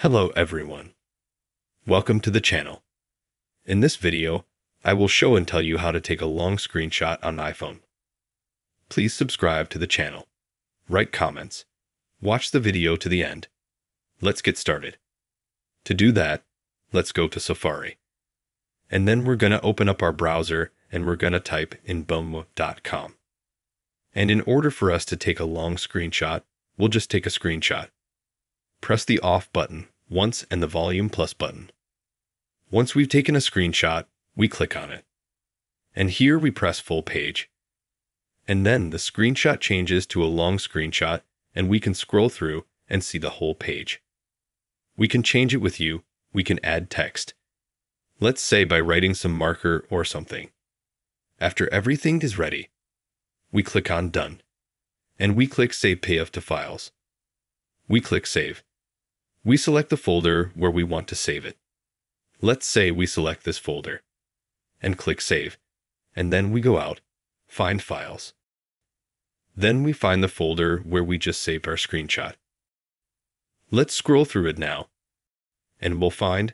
Hello everyone. Welcome to the channel. In this video, I will show and tell you how to take a long screenshot on iPhone. Please subscribe to the channel. Write comments. Watch the video to the end. Let's get started. To do that, let's go to Safari. And then we're going to open up our browser and we're going to type in bomo.com. And in order for us to take a long screenshot, we'll just take a screenshot. Press the off button once and the volume plus button. Once we've taken a screenshot, we click on it. And here we press full page. And then the screenshot changes to a long screenshot and we can scroll through and see the whole page. We can change it with you, we can add text. Let's say by writing some marker or something. After everything is ready, we click on Done. And we click Save PDF to Files. We click Save. We select the folder where we want to save it. Let's say we select this folder and click Save, and then we go out, find Files. Then we find the folder where we just saved our screenshot. Let's scroll through it now, and we'll find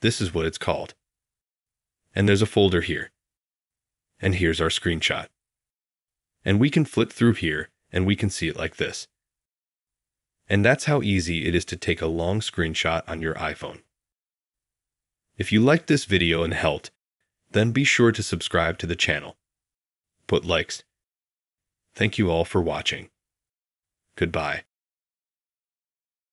this is what it's called. And there's a folder here. And here's our screenshot. And we can flip through here and we can see it like this. And that's how easy it is to take a long screenshot on your iPhone. If you liked this video and helped, then be sure to subscribe to the channel. Put likes. Thank you all for watching. Goodbye.